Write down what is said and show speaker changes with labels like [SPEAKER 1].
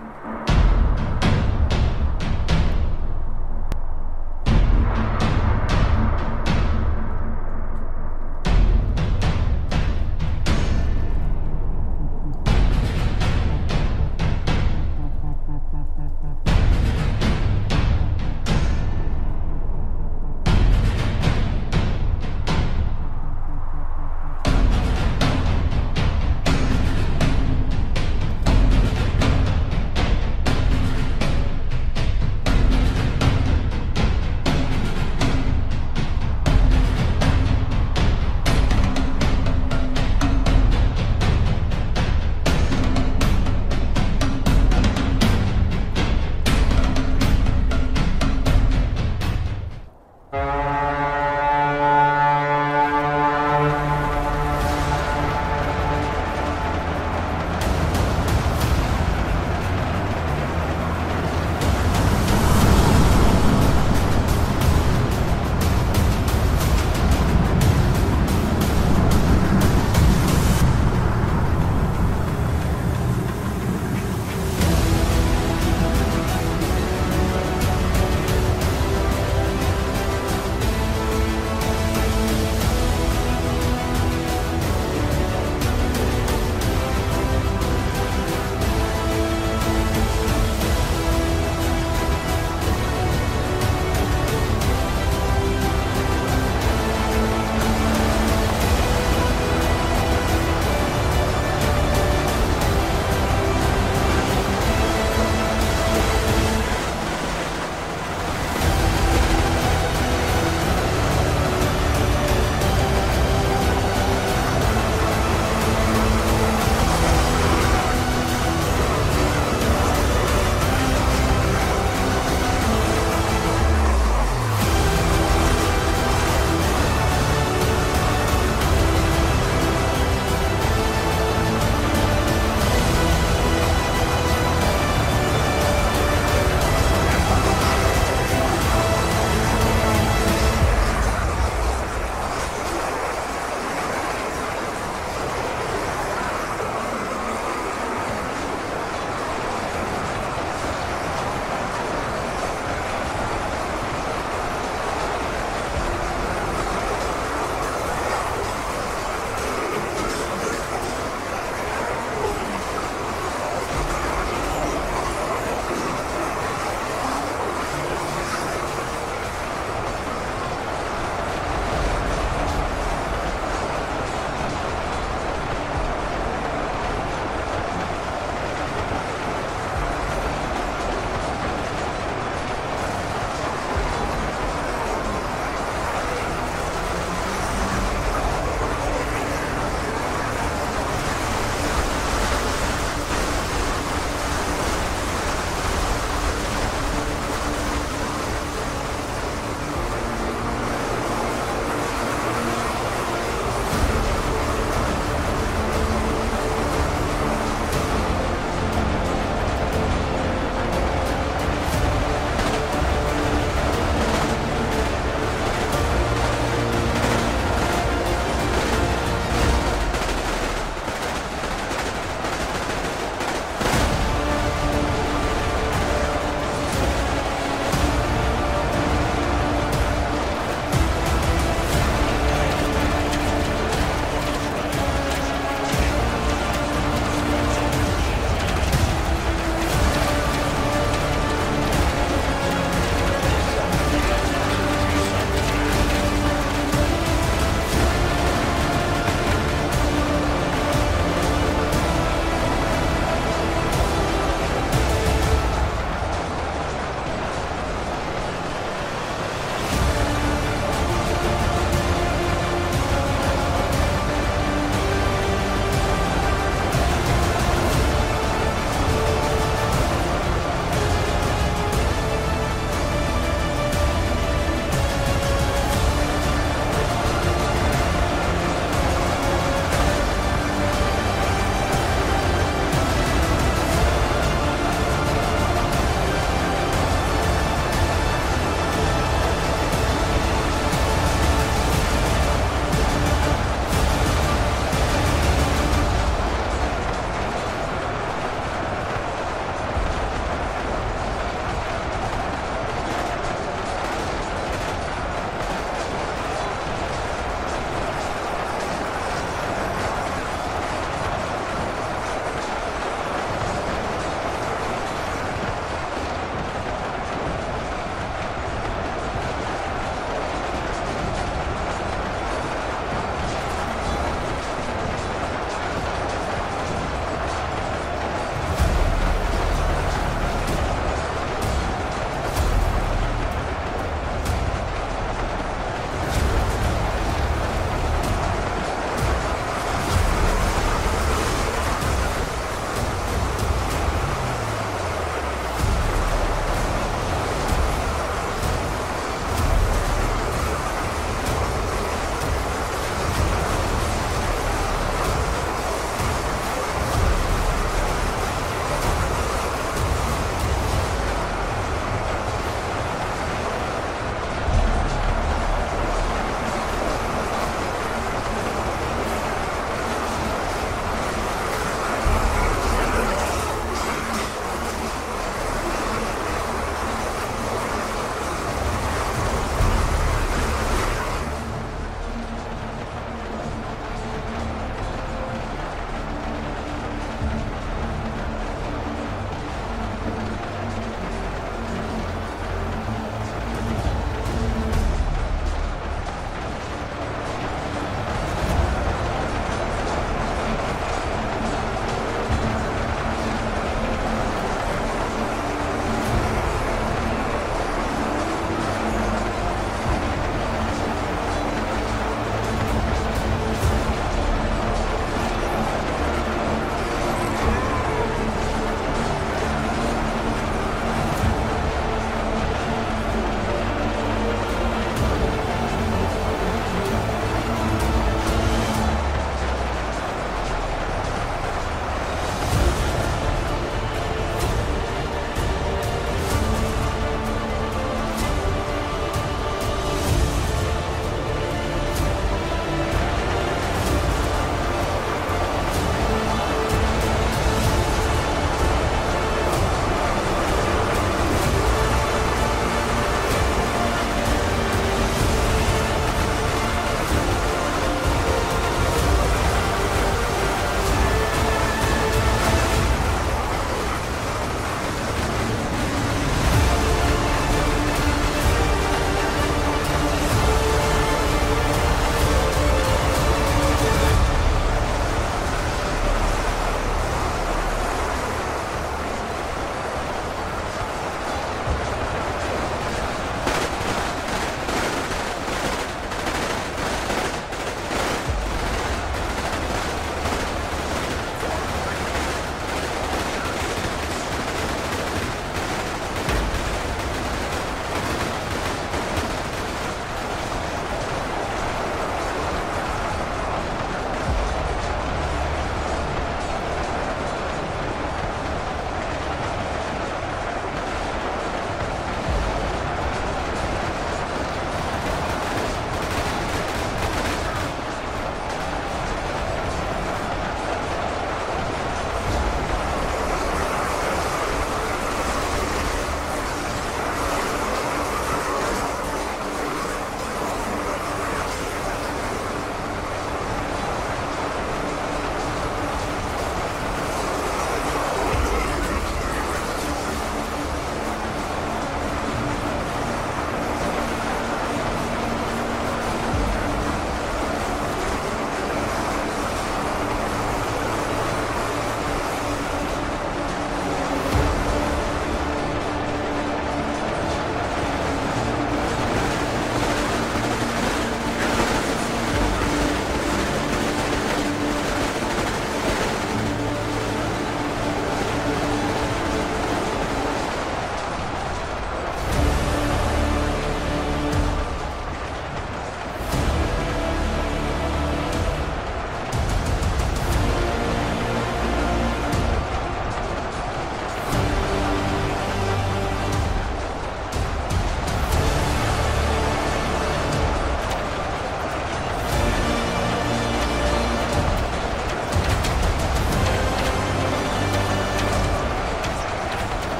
[SPEAKER 1] Bye. Thank you.